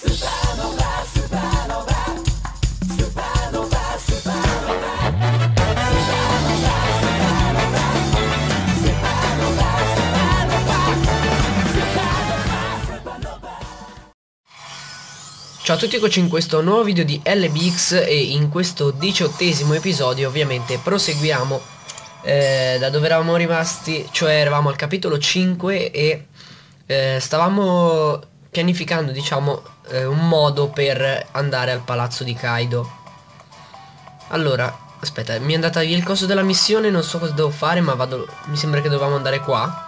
Ciao a tutti, eccoci in questo nuovo video di LBX e in questo diciottesimo episodio ovviamente proseguiamo. Eh, da dove eravamo rimasti, cioè eravamo al capitolo 5 e eh, stavamo pianificando diciamo eh, un modo per andare al palazzo di Kaido. Allora, aspetta, mi è andata via il coso della missione, non so cosa devo fare ma vado, mi sembra che dovevamo andare qua.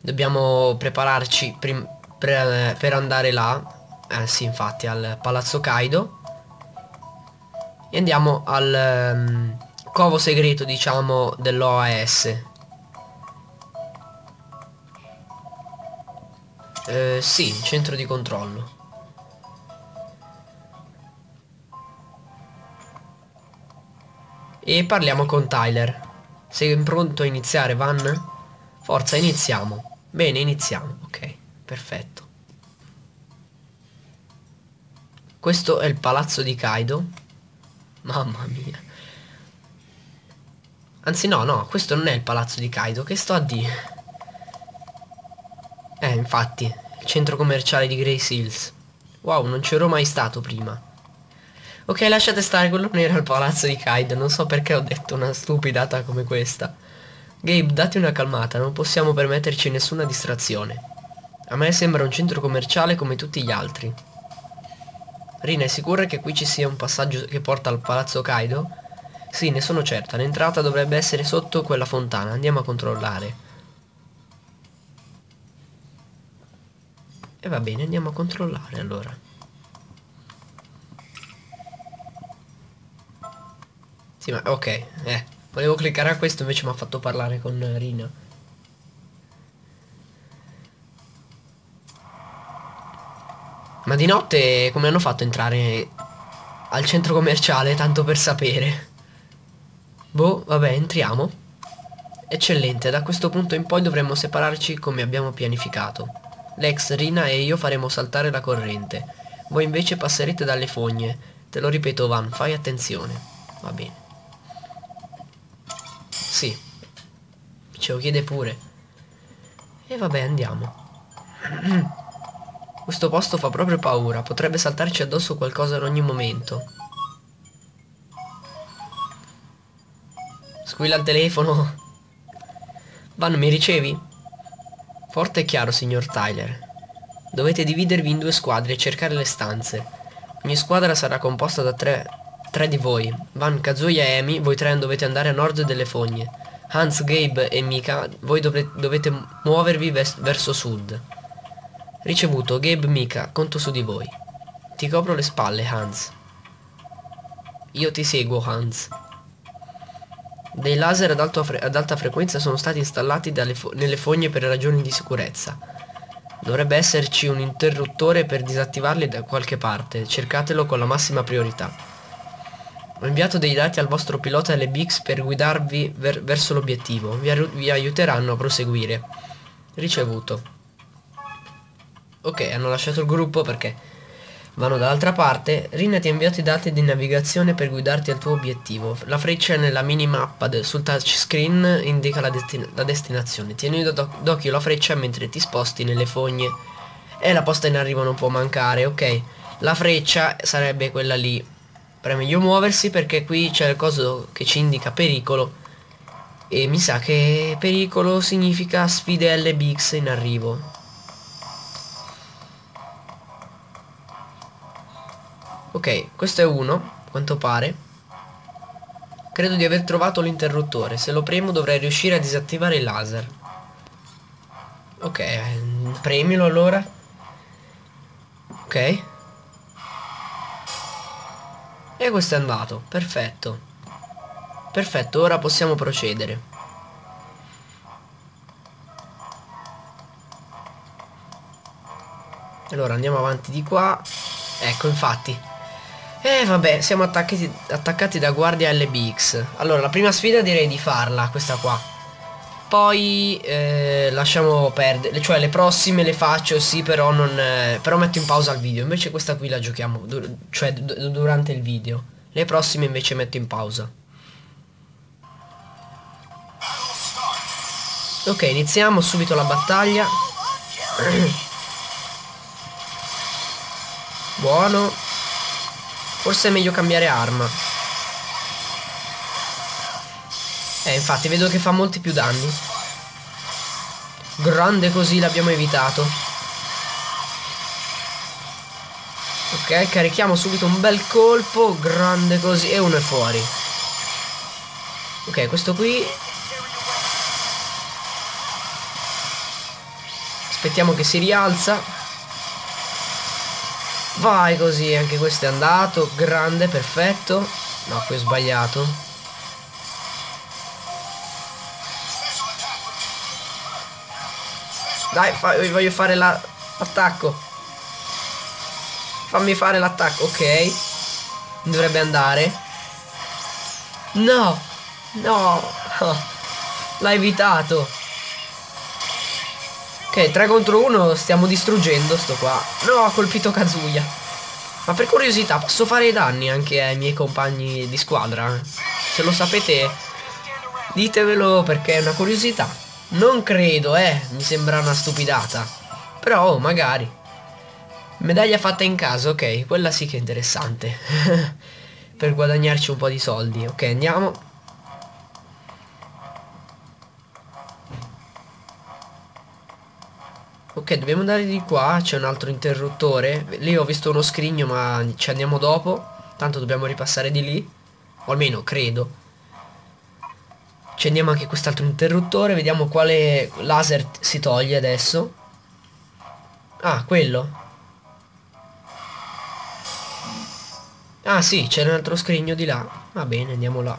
Dobbiamo prepararci per, per andare là eh sì infatti al palazzo Kaido e andiamo al um, covo segreto diciamo dell'OAS eh, sì centro di controllo. E parliamo con Tyler. Sei pronto a iniziare Van? forza iniziamo. Bene iniziamo. Ok perfetto. Questo è il palazzo di Kaido. Mamma mia. Anzi no no questo non è il palazzo di Kaido. Che sto a dire eh infatti centro commerciale di Grace Hills wow non c'ero mai stato prima ok lasciate stare quello non era il palazzo di Kaido non so perché ho detto una stupidata come questa Gabe dati una calmata non possiamo permetterci nessuna distrazione a me sembra un centro commerciale come tutti gli altri. Rina, è sicura che qui ci sia un passaggio che porta al palazzo Kaido? Sì, ne sono certa. L'entrata dovrebbe essere sotto quella fontana. Andiamo a controllare. E va bene, andiamo a controllare allora. Sì, ma ok, eh. Volevo cliccare a questo invece mi ha fatto parlare con Rina. Ma di notte come hanno fatto a entrare al centro commerciale tanto per sapere? Boh, vabbè, entriamo. Eccellente, da questo punto in poi dovremmo separarci come abbiamo pianificato. Lex, Rina e io faremo saltare la corrente. Voi invece passerete dalle fogne. Te lo ripeto Van, fai attenzione. Va bene. Sì. Ce lo chiede pure. E vabbè, andiamo. Questo posto fa proprio paura, potrebbe saltarci addosso qualcosa in ogni momento. Squilla il telefono. Van, mi ricevi? Forte e chiaro, signor Tyler. Dovete dividervi in due squadre e cercare le stanze. Ogni squadra sarà composta da tre, tre di voi. Van, Kazuya e Amy, voi tre dovete andare a nord delle fogne. Hans, Gabe e Mika, voi dovete, dovete muovervi verso sud. Ricevuto, Gabe Mika, conto su di voi. Ti copro le spalle, Hans. Io ti seguo, Hans. Dei laser ad, ad alta frequenza sono stati installati fo nelle fogne per ragioni di sicurezza. Dovrebbe esserci un interruttore per disattivarli da qualche parte. Cercatelo con la massima priorità. Ho inviato dei dati al vostro pilota LBX per guidarvi ver verso l'obiettivo. Vi, vi aiuteranno a proseguire. Ricevuto. Ok, hanno lasciato il gruppo perché vanno dall'altra parte. Rina ti ha inviato i dati di navigazione per guidarti al tuo obiettivo. La freccia nella minimappa sul touchscreen indica la, destin la destinazione. Tieni d'occhio la freccia mentre ti sposti nelle fogne. E la posta in arrivo non può mancare, ok. La freccia sarebbe quella lì. Però è meglio muoversi perché qui c'è il coso che ci indica pericolo. E mi sa che pericolo significa sfide LBX in arrivo. Ok, questo è uno, quanto pare. Credo di aver trovato l'interruttore. Se lo premo dovrei riuscire a disattivare il laser. Ok, premilo allora. Ok. E questo è andato, perfetto. Perfetto, ora possiamo procedere. Allora andiamo avanti di qua. Ecco, infatti, eh vabbè, siamo attaccati, attaccati da guardia LBX. Allora, la prima sfida direi di farla, questa qua. Poi eh, lasciamo perdere, cioè le prossime le faccio sì, però non eh, però metto in pausa il video. Invece questa qui la giochiamo, cioè durante il video. Le prossime invece metto in pausa. Ok, iniziamo subito la battaglia. Buono. Forse è meglio cambiare arma. Eh, infatti, vedo che fa molti più danni. Grande così l'abbiamo evitato. Ok, carichiamo subito un bel colpo. Grande così. E uno è fuori. Ok, questo qui Aspettiamo che si rialza. Vai così, anche questo è andato. Grande, perfetto. No, qui ho sbagliato. Dai, fa voglio fare l'attacco. La Fammi fare l'attacco, ok. Dovrebbe andare. No, no. L'ha evitato. Ok, 3 contro 1 stiamo distruggendo sto qua. No, ha colpito Kazuya. Ma per curiosità, posso fare i danni anche ai miei compagni di squadra? Se lo sapete, ditemelo perché è una curiosità. Non credo, eh, mi sembra una stupidata. Però, oh, magari. Medaglia fatta in casa, ok, quella sì che è interessante. per guadagnarci un po' di soldi. Ok, andiamo. Ok, dobbiamo andare di qua, c'è un altro interruttore. Lì ho visto uno scrigno, ma ci andiamo dopo. Tanto dobbiamo ripassare di lì. O almeno, credo. Accendiamo anche quest'altro interruttore, vediamo quale laser si toglie adesso. Ah, quello. Ah sì, c'è un altro scrigno di là. Va bene, andiamo là.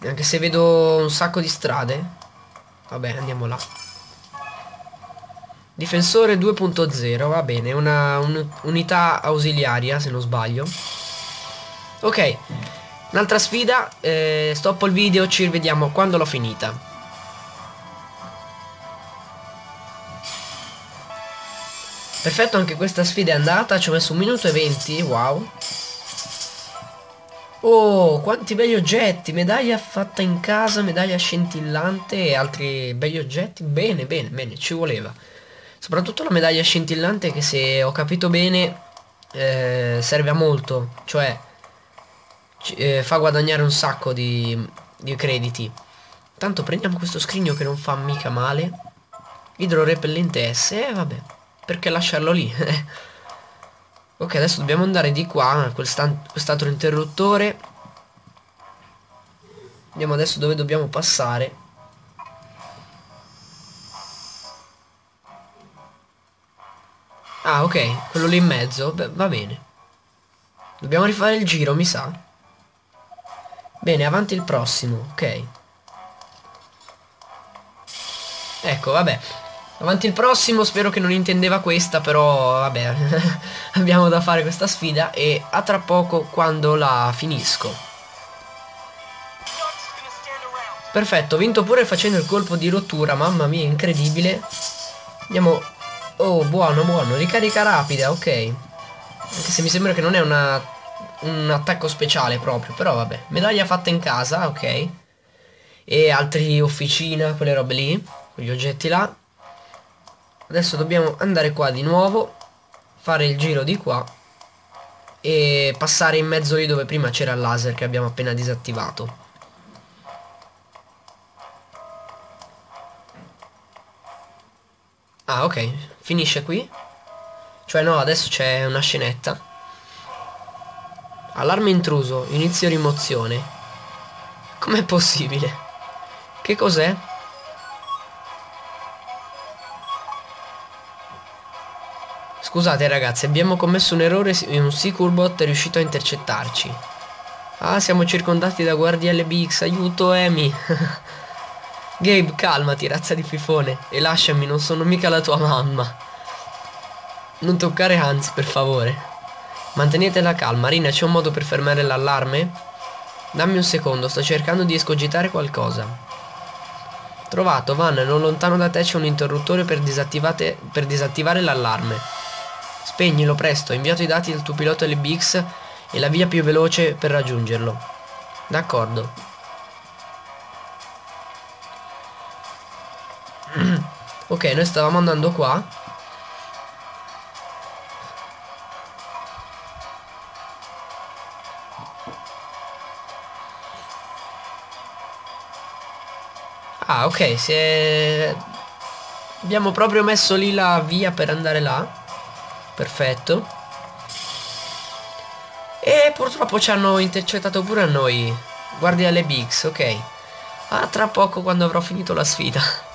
Anche se vedo un sacco di strade. Vabbè, andiamo là. Difensore 2.0, va bene, una un, unità ausiliaria se non sbaglio. Ok, un'altra sfida, eh, stoppo il video, ci rivediamo quando l'ho finita. Perfetto, anche questa sfida è andata, ci ho messo un minuto e 20, wow. Oh, quanti belli oggetti, medaglia fatta in casa, medaglia scintillante e altri belli oggetti. Bene, bene, bene, ci voleva. Soprattutto la medaglia scintillante che se ho capito bene eh, serve a molto, cioè eh, fa guadagnare un sacco di, di crediti. Tanto prendiamo questo scrigno che non fa mica male. Idro repellente S, eh, vabbè, perché lasciarlo lì? ok, adesso dobbiamo andare di qua, quest'altro interruttore. Vediamo adesso dove dobbiamo passare. Ah, ok, quello lì in mezzo, Beh, va bene. Dobbiamo rifare il giro, mi sa. Bene, avanti il prossimo, ok. Ecco, vabbè. Avanti il prossimo, spero che non intendeva questa, però vabbè, abbiamo da fare questa sfida e a tra poco quando la finisco. Perfetto, ho vinto pure facendo il colpo di rottura, mamma mia, incredibile. Andiamo Oh, buono, buono. Ricarica rapida, ok. Anche se mi sembra che non è una, un attacco speciale proprio, però vabbè. Medaglia fatta in casa, ok. E altri officina, quelle robe lì. Quegli oggetti là. Adesso dobbiamo andare qua di nuovo. Fare il giro di qua. E passare in mezzo lì dove prima c'era il laser che abbiamo appena disattivato. Ah, ok. Finisce qui? Cioè no, adesso c'è una scenetta. Allarme intruso, inizio rimozione. Com'è possibile? Che cos'è? Scusate ragazzi, abbiamo commesso un errore e un Securbot è riuscito a intercettarci. Ah, siamo circondati da guardie LBX, aiuto Amy! Gabe, calmati, razza di fifone, e lasciami, non sono mica la tua mamma. Non toccare Hans, per favore. Mantenete la calma, Rina, c'è un modo per fermare l'allarme? Dammi un secondo, sto cercando di escogitare qualcosa. Trovato, Van, non lontano da te c'è un interruttore per, per disattivare l'allarme. Spegnilo presto, inviato i dati del tuo pilota LBX e la via più veloce per raggiungerlo. D'accordo. ok, noi stavamo andando qua. Ah, ok, è... Abbiamo proprio messo lì la via per andare là. Perfetto. E purtroppo ci hanno intercettato pure a noi. Guardia LBX, ok. Ah, tra poco quando avrò finito la sfida.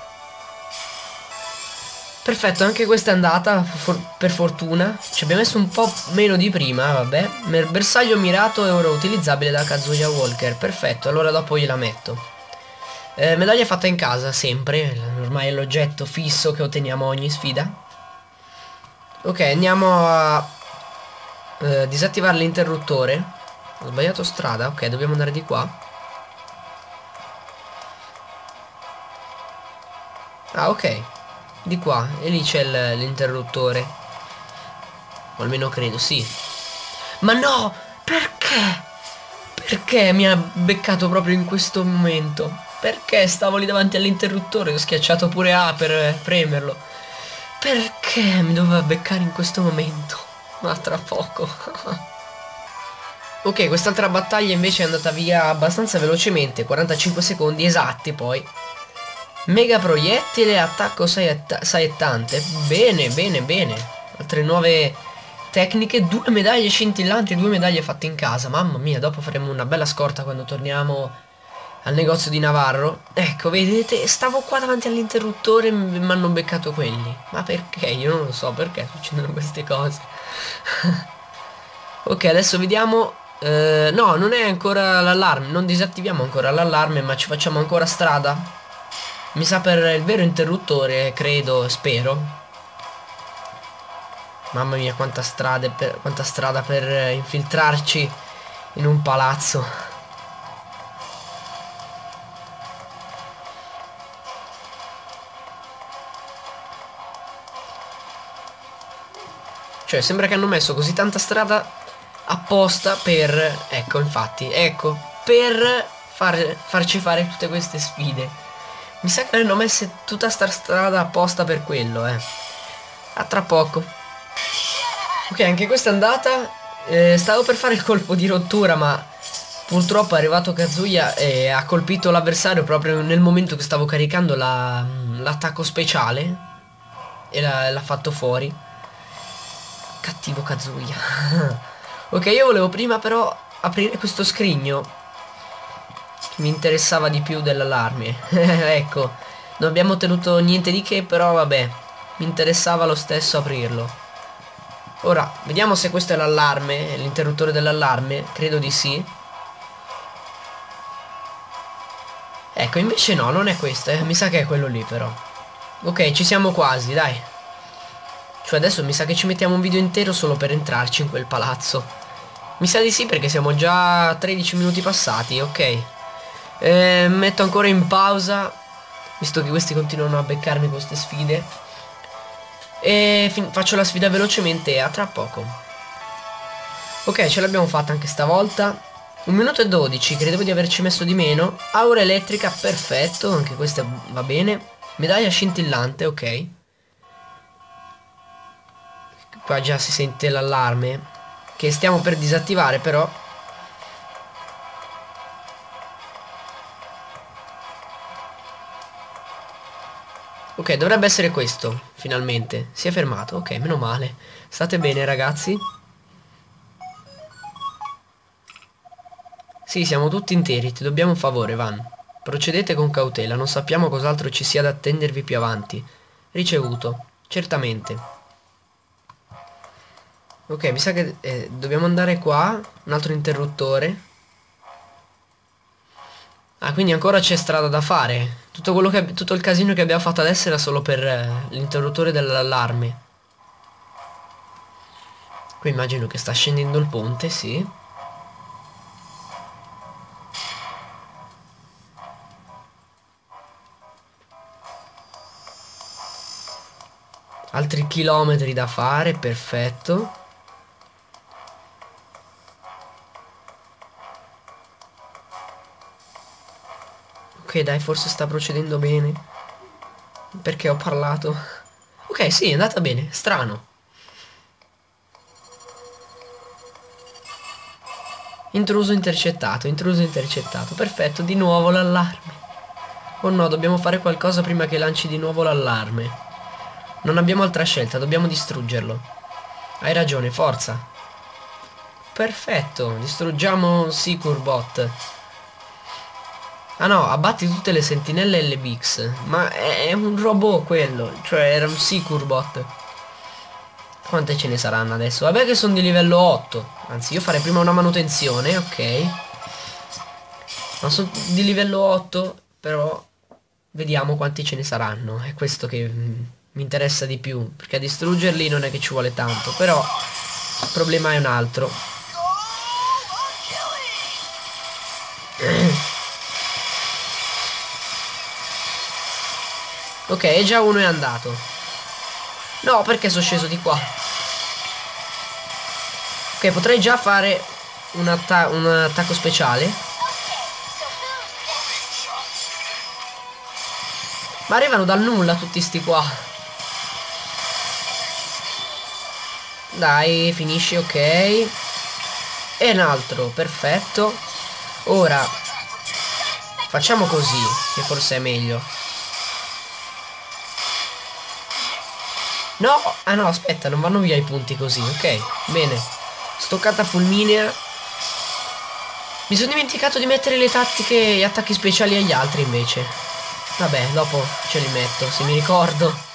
Perfetto, anche questa è andata, for per fortuna. Ci abbiamo messo un po' meno di prima, vabbè. Bersaglio mirato è ora utilizzabile da Kazuya Walker. Perfetto, allora dopo gliela metto. Eh, medaglia fatta in casa, sempre, ormai è l'oggetto fisso che otteniamo ogni sfida. Ok, andiamo a eh, disattivare l'interruttore. Ho sbagliato strada, ok, dobbiamo andare di qua. Ah, ok. Di qua, e lì c'è l'interruttore. O almeno credo, sì. Ma no! Perché? Perché mi ha beccato proprio in questo momento? Perché stavo lì davanti all'interruttore? Ho schiacciato pure A per premerlo. Perché mi doveva beccare in questo momento? Ma tra poco. ok, quest'altra battaglia invece è andata via abbastanza velocemente. 45 secondi esatti poi. Mega proiettile, attacco saettante. Bene, bene, bene. Altre nuove tecniche. Due medaglie scintillanti, due medaglie fatte in casa. Mamma mia, dopo faremo una bella scorta quando torniamo al negozio di Navarro. Ecco, vedete, stavo qua davanti all'interruttore e mi hanno beccato quelli. Ma perché? Io non lo so perché succedono queste cose. ok, adesso vediamo... Eh, no, non è ancora l'allarme, non disattiviamo ancora l'allarme, ma ci facciamo ancora strada. Mi sa per il vero interruttore, credo, spero. Mamma mia, quanta strada per, quanta strada per infiltrarci in un palazzo. Cioè, sembra che hanno messo così tanta strada apposta per... Ecco, infatti, ecco, per far, farci fare tutte queste sfide. Mi sa che hanno messo tutta sta strada apposta per quello, eh. A tra poco. Ok, anche questa è andata. Eh, stavo per fare il colpo di rottura, ma purtroppo è arrivato Kazuya e ha colpito l'avversario proprio nel momento che stavo caricando l'attacco la, speciale. E l'ha fatto fuori cattivo Kazuya. ok, io volevo prima però aprire questo scrigno. Mi interessava di più dell'allarme. ecco, non abbiamo ottenuto niente di che, però vabbè. Mi interessava lo stesso aprirlo. Ora, vediamo se questo è l'allarme, l'interruttore dell'allarme. Credo di sì. Ecco, invece no, non è questo, eh. mi sa che è quello lì però. Ok, ci siamo quasi, dai. Cioè adesso mi sa che ci mettiamo un video intero solo per entrarci in quel palazzo. Mi sa di sì perché siamo già 13 minuti passati, ok. Eh, metto ancora in pausa, visto che questi continuano a beccarmi queste sfide. E faccio la sfida velocemente a tra poco. Ok, ce l'abbiamo fatta anche stavolta. Un minuto e 12, credevo di averci messo di meno. Aura elettrica, perfetto, anche questa va bene. Medaglia scintillante, ok. Qua già si sente l'allarme che stiamo per disattivare però. Ok, dovrebbe essere questo, finalmente. Si è fermato, ok, meno male. State bene ragazzi? Sì, siamo tutti interi, ti dobbiamo un favore, Van. Procedete con cautela, non sappiamo cos'altro ci sia da attendervi più avanti. Ricevuto, certamente. Ok, mi sa che eh, dobbiamo andare qua, un altro interruttore. Ah, quindi ancora c'è strada da fare. Tutto, quello che, tutto il casino che abbiamo fatto adesso era solo per eh, l'interruttore dell'allarme. Qui immagino che sta scendendo il ponte, sì. Altri chilometri da fare, perfetto. Ok, dai, forse sta procedendo bene. Perché ho parlato? Ok, sì, è andata bene. Strano. Intruso intercettato, intruso intercettato. Perfetto, di nuovo l'allarme. Oh no, dobbiamo fare qualcosa prima che lanci di nuovo l'allarme. Non abbiamo altra scelta, dobbiamo distruggerlo. Hai ragione, forza. Perfetto, distruggiamo Securbot. Ah no, abbatti tutte le sentinelle LBX. Ma è, un robot quello. Cioè era un Securbot. Quante ce ne saranno adesso? Vabbè che sono di livello 8. Anzi, io farei prima una manutenzione, ok. Non sono di livello 8, però vediamo quanti ce ne saranno. È questo che mm, mi interessa di più. Perché a distruggerli non è che ci vuole tanto. Però il problema è un altro. Ok, già uno è andato. No, perché sono sceso di qua? Ok, potrei già fare un, atta un attacco speciale. Ma arrivano dal nulla tutti sti qua. Dai, finisci, ok. E un altro, perfetto. Ora, facciamo così, che forse è meglio. No, ah no, aspetta, non vanno via i punti così, ok, bene. Stoccata fulminea. Mi sono dimenticato di mettere le tattiche e gli attacchi speciali agli altri invece. Vabbè, dopo ce li metto, se mi ricordo.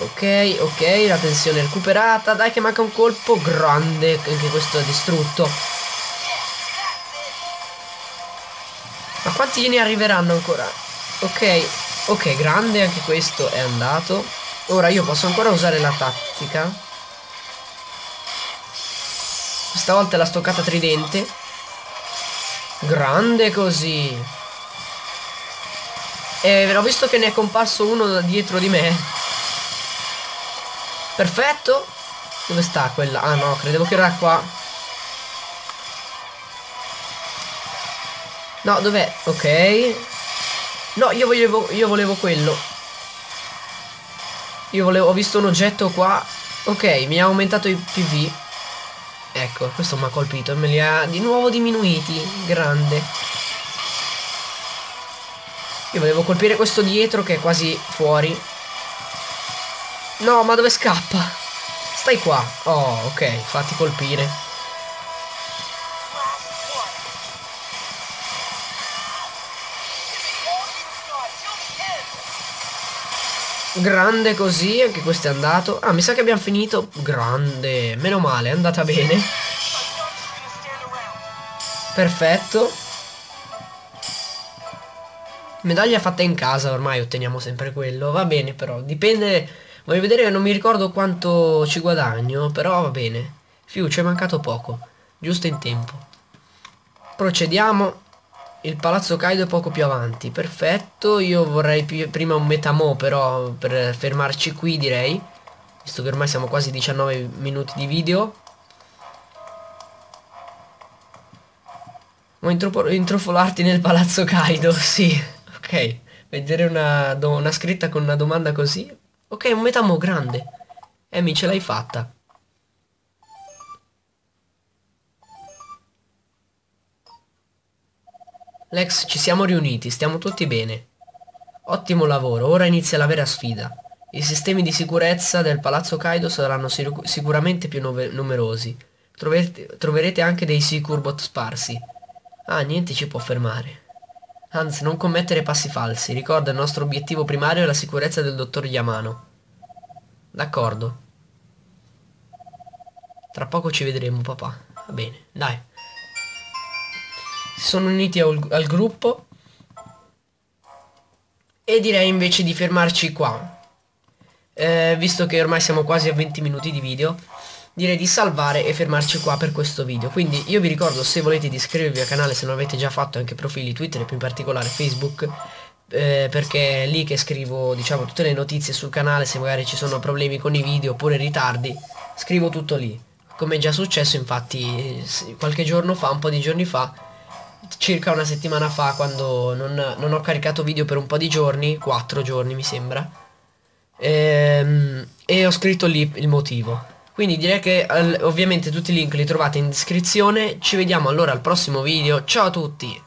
Ok, ok, la tensione recuperata. Dai che manca un colpo grande, anche questo è distrutto. Ma quanti ne arriveranno ancora? Ok, Ok, grande, anche questo è andato. Ora io posso ancora usare la tattica. Questa volta è la stoccata tridente. Grande così. E ho visto che ne è comparso uno dietro di me. Perfetto. Dove sta quella? Ah no, credevo che era qua. No, dov'è? Ok. No, io volevo, io volevo quello. Io volevo, ho visto un oggetto qua. Ok, mi ha aumentato i PV. Ecco, questo mi ha colpito e me li ha di nuovo diminuiti. Grande. Io volevo colpire questo dietro che è quasi fuori. No, ma dove scappa? Stai qua. Oh, ok, fatti colpire. Grande così, anche questo è andato. Ah, mi sa che abbiamo finito. Grande, meno male, è andata bene. Perfetto. Medaglia fatta in casa, ormai otteniamo sempre quello. Va bene però, dipende... Voglio vedere non mi ricordo quanto ci guadagno, però va bene. Fiu, ci è mancato poco. Giusto in tempo. Procediamo. Il palazzo Kaido è poco più avanti. Perfetto, io vorrei prima un metamo però per fermarci qui direi. Visto che ormai siamo quasi 19 minuti di video. Vuoi intrufolarti nel palazzo Kaido? Sì, ok. Vedere una, una scritta con una domanda così. Ok, un metamo grande. Emi, ce l'hai fatta. Lex, ci siamo riuniti, stiamo tutti bene. Ottimo lavoro, ora inizia la vera sfida. I sistemi di sicurezza del Palazzo Kaido saranno sic sicuramente più numerosi. Trovete troverete anche dei Securbot sparsi. Ah, niente ci può fermare. Anzi, non commettere passi falsi. Ricorda, il nostro obiettivo primario è la sicurezza del dottor Yamano. D'accordo. Tra poco ci vedremo, papà. Va bene, dai si sono uniti al, al gruppo e direi invece di fermarci qua. Eh, visto che ormai siamo quasi a 20 minuti di video direi di salvare e fermarci qua per questo video. Quindi io vi ricordo se volete di iscrivervi al canale se non avete già fatto anche profili Twitter e più in particolare Facebook eh, perché è lì che scrivo diciamo tutte le notizie sul canale se magari ci sono problemi con i video oppure ritardi scrivo tutto lì. Come è già successo infatti qualche giorno fa un po' di giorni fa circa una settimana fa quando non, non ho caricato video per un po' di giorni quattro giorni mi sembra ehm, e ho scritto lì il motivo. Quindi direi che ovviamente tutti i link li trovate in descrizione. Ci vediamo allora al prossimo video. Ciao a tutti